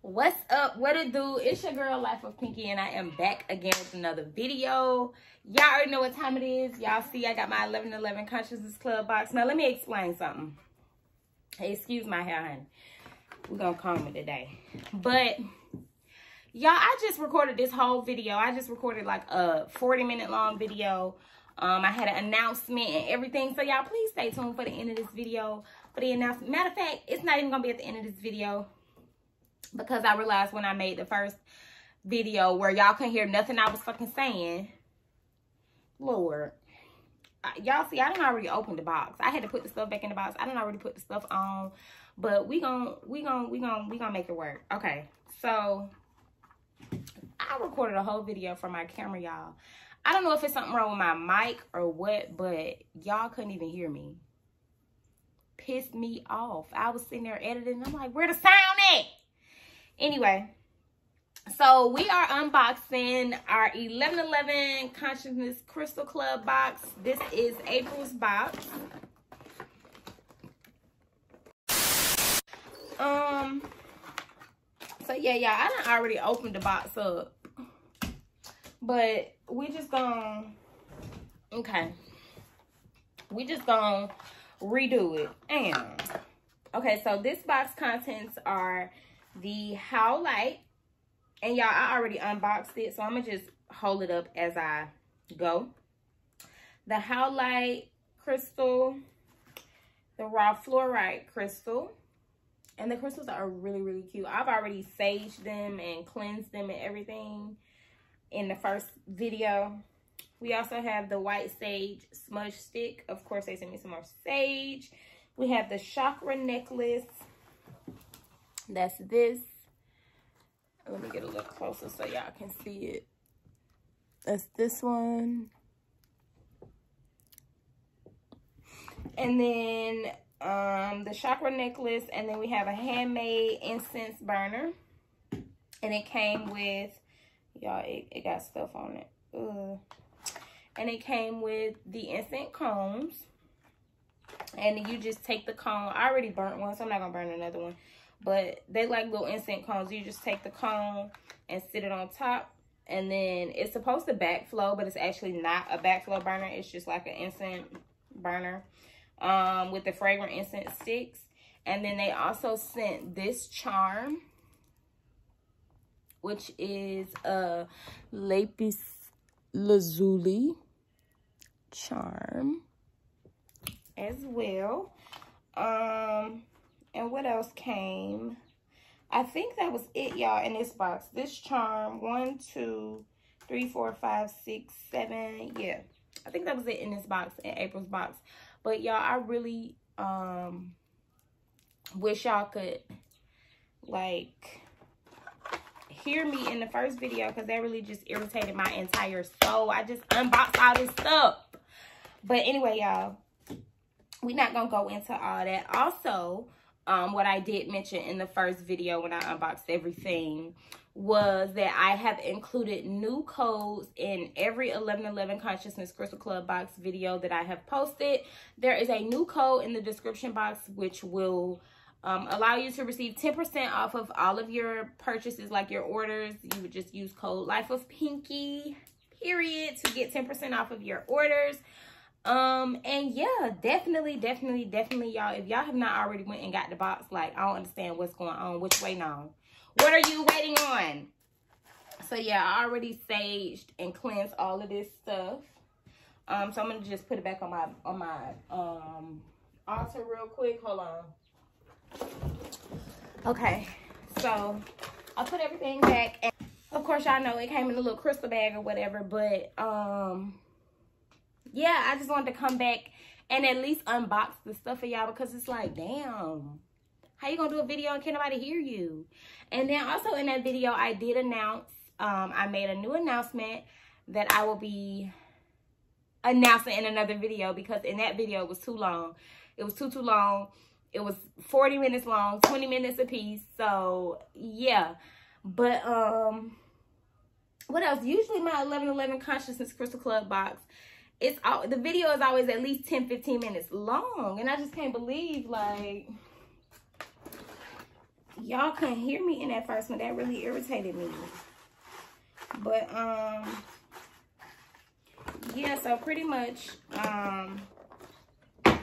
What's up? What it do? It's your girl, Life of Pinky, and I am back again with another video. Y'all already know what time it is. Y'all see I got my 1111 Consciousness Club box. Now, let me explain something. Hey, excuse my hair, honey. We're to comb it today. But, y'all, I just recorded this whole video. I just recorded like a 40-minute long video. Um, I had an announcement and everything. So, y'all, please stay tuned for the end of this video. For the announcement. Matter of fact, it's not even to be at the end of this video because I realized when I made the first video where y'all couldn't hear nothing I was fucking saying. Lord. Y'all see, I didn't already open the box. I had to put the stuff back in the box. I didn't already put the stuff on. But we gon' we gon' we gon' we gonna make it work. Okay. So I recorded a whole video for my camera, y'all. I don't know if it's something wrong with my mic or what, but y'all couldn't even hear me. Pissed me off. I was sitting there editing. I'm like, where the sound at? Anyway, so we are unboxing our 1111 Consciousness Crystal Club box. This is April's box. Um, so yeah, yeah, I done already opened the box up. But we just gonna, okay. We just gonna redo it. And, okay, so this box contents are the Howlite. And y'all, I already unboxed it, so I'm going to just hold it up as I go. The Howlite crystal, the raw fluorite crystal. And the crystals are really, really cute. I've already saged them and cleansed them and everything in the first video. We also have the white sage smudge stick. Of course, they sent me some more sage. We have the chakra necklace. That's this. Let me get a little closer so y'all can see it. That's this one. And then um, the chakra necklace. And then we have a handmade incense burner. And it came with, y'all, it, it got stuff on it. Ugh. And it came with the incense cones. And you just take the cone. I already burnt one, so I'm not going to burn another one. But they like little incense cones. You just take the cone and sit it on top. And then it's supposed to backflow, but it's actually not a backflow burner. It's just like an incense burner um, with the fragrant incense sticks. And then they also sent this charm, which is a lapis lazuli charm as well. Um, and what else came? I think that was it, y'all, in this box. This charm, one, two, three, four, five, six, seven. Yeah, I think that was it in this box, in April's box. But y'all, I really um wish y'all could, like, hear me in the first video because that really just irritated my entire soul. I just unboxed all this stuff. But anyway, y'all, we're not to go into all that. Also, um, what I did mention in the first video when I unboxed everything was that I have included new codes in every 1111 Consciousness Crystal Club box video that I have posted. There is a new code in the description box which will um, allow you to receive 10% off of all of your purchases, like your orders. You would just use code Life of Pinky, period, to get 10% off of your orders. Um, and yeah, definitely, definitely, definitely, y'all. If y'all have not already went and got the box, like, I don't understand what's going on. Which way now? What are you waiting on? So yeah, I already saged and cleansed all of this stuff. Um, so I'm gonna just put it back on my on my um altar real quick. Hold on. Okay, so I'll put everything back and of course y'all know it came in a little crystal bag or whatever, but um yeah, I just wanted to come back and at least unbox the stuff for y'all because it's like, damn, how you gonna do a video and can't nobody hear you? And then also in that video, I did announce, um, I made a new announcement that I will be announcing in another video because in that video it was too long. It was too, too long. It was 40 minutes long, 20 minutes a piece. So yeah, but um, what else? Usually my 1111 Consciousness Crystal Club box it's all the video is always at least 10 15 minutes long and i just can't believe like y'all couldn't hear me in that first one. That really irritated me. But, um, yeah, so pretty much, um,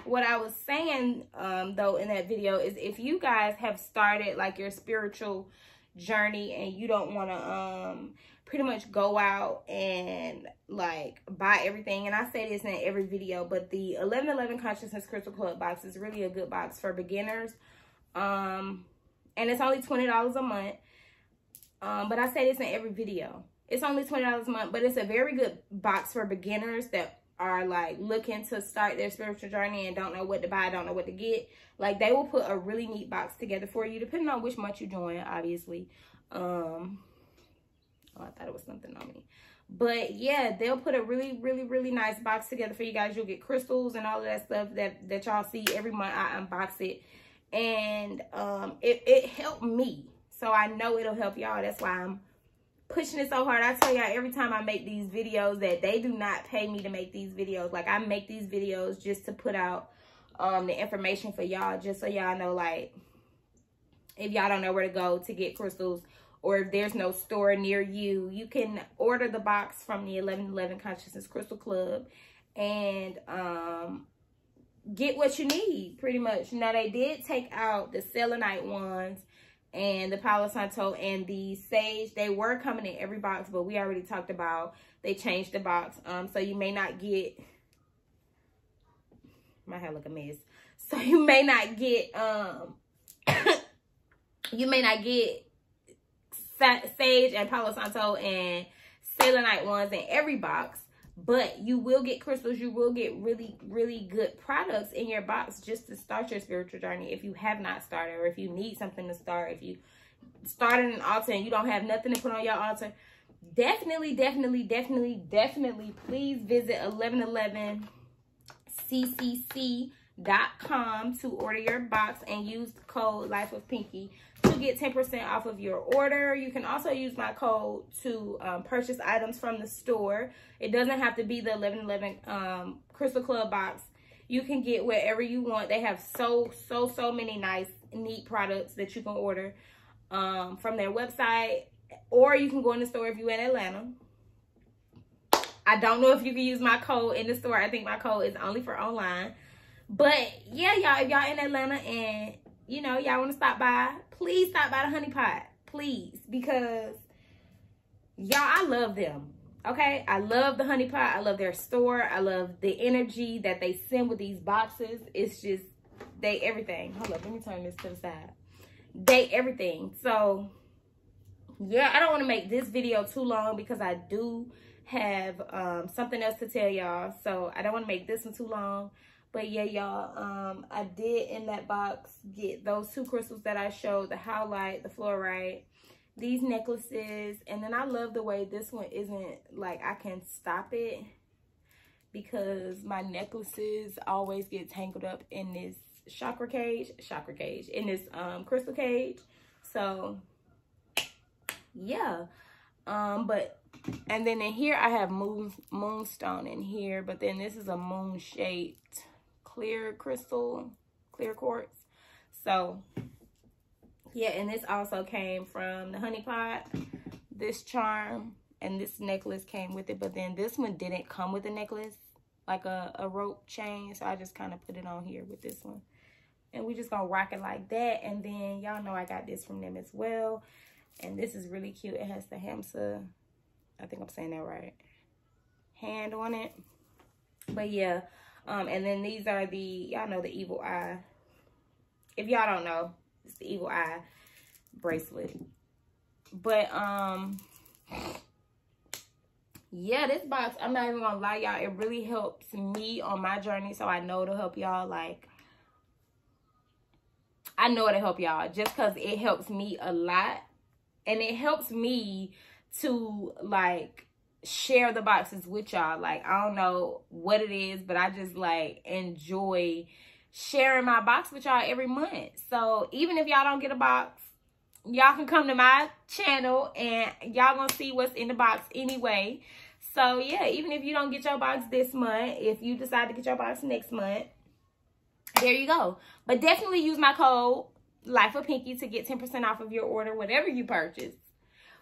what I was saying, um, though, in that video is if you guys have started, like, your spiritual journey and you don't want to, um, pretty much go out and like buy everything and i say this in every video but the 1111 consciousness crystal club box is really a good box for beginners um and it's only $20 a month. Um, but I say this in every video. It's only $20 a month, but it's a very good box for beginners that are like looking to start their spiritual journey and don't know what to buy, don't know what to get. Like they will put a really neat box together for you, depending on which month you join, obviously. Um, oh, I thought it was something on me. But yeah, they'll put a really, really, really nice box together for you guys. You'll get crystals and all of that stuff that, that y'all see every month. I unbox it and um, it, it helped me. So I know it'll help y'all. That's why I'm pushing it so hard. I tell y'all every time I make these videos that they do not pay me to make these videos. Like I make these videos just to put out um, the information for y'all, just so y'all know like if y'all don't know where to go to get crystals or if there's no store near you, you can order the box from the 1111 Consciousness Crystal Club and um, get what you need pretty much. Now they did take out the selenite ones and the Palo Santo and the sage. They were coming in every box, but we already talked about they changed the box. Um, so you may not get my hair look a mess. So you may not get um you may not get sage and Palo Santo and selenite ones in every box but you will get crystals. You will get really really good products in your box just to start your spiritual journey if you have not started or if you need something to start. If you started an altar and you don't have nothing to put on your altar definitely definitely definitely definitely please visit 1111 ccc.com to order your box and use the code life of pinky get 10% off of your order. You can also use my code to um, purchase items from the store. It doesn't have to be the 1111 um, Crystal Club box. You can get whatever you want. They have so, so, so many nice, neat products that you can order um, from their website. Or you can go in the store if you're in Atlanta. I don't know if you can use my code in the store. I think my code is only for online. But yeah, y'all, if y'all in Atlanta and you know, y'all want to stop by, please stop by the Honey Pot. Please. Because, y'all, I love them. Okay? I love the Honey Pot. I love their store. I love the energy that they send with these boxes. It's just, they everything. Hold up. Let me turn this to the side. They everything. So, yeah, I don't want to make this video too long because I do have um, something else to tell y'all. So, I don't want to make this one too long. But yeah, y'all, um, I did in that box get those two crystals that I showed, the howlite, the fluorite, these necklaces. And then I love the way this one isn't like I can stop it because my necklaces always get tangled up in this chakra cage, chakra cage, in this um, crystal cage. So yeah. Um, but and then in here I have moon moonstone in here, but then this is a moon shaped clear crystal, clear quartz. So, yeah, and this also came from the honey pot. This charm and this necklace came with it, but then this one didn't come with a necklace, like a, a rope chain. So I just kind of put it on here with this one. And we're just gonna rock it like that. And then y'all know I got this from them as well. And this is really cute. It has the Hamsa, I think I'm saying that right, hand on it. But yeah, um, and then these are the, y'all know the evil eye. If y'all don't know, it's the evil eye bracelet. But, um, yeah, this box, I'm not even gonna lie, y'all. It really helps me on my journey. So I know it'll help y'all. Like, I know it'll help y'all just because it helps me a lot. And it helps me to, like, share the boxes with y'all. Like, I don't know what it is, but I just like enjoy sharing my box with y'all every month. So even if y'all don't get a box, y'all can come to my channel and y'all gonna see what's in the box anyway. So yeah, even if you don't get your box this month, if you decide to get your box next month, there you go. But definitely use my code Life of Pinky to get 10% off of your order, whatever you purchase.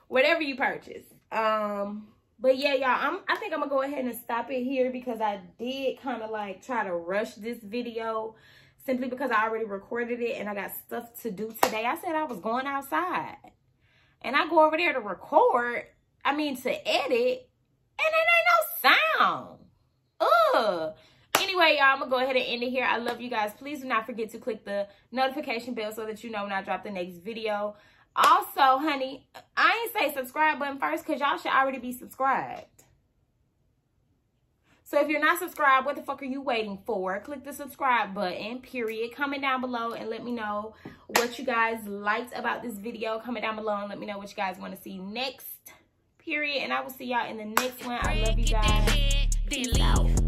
Whatever you purchase. Um, but yeah, y'all, I'm I think I'm gonna go ahead and stop it here because I did kind of like try to rush this video simply because I already recorded it and I got stuff to do today. I said I was going outside. And I go over there to record, I mean to edit, and it ain't no sound. Ugh. Anyway, y'all, I'm going to go ahead and end it here. I love you guys. Please do not forget to click the notification bell so that you know when I drop the next video. Also, honey, I ain't say subscribe button first because y'all should already be subscribed. So if you're not subscribed, what the fuck are you waiting for? Click the subscribe button, period. Comment down below and let me know what you guys liked about this video. Comment down below and let me know what you guys want to see next, period. And I will see y'all in the next one. I love you guys. Peace out.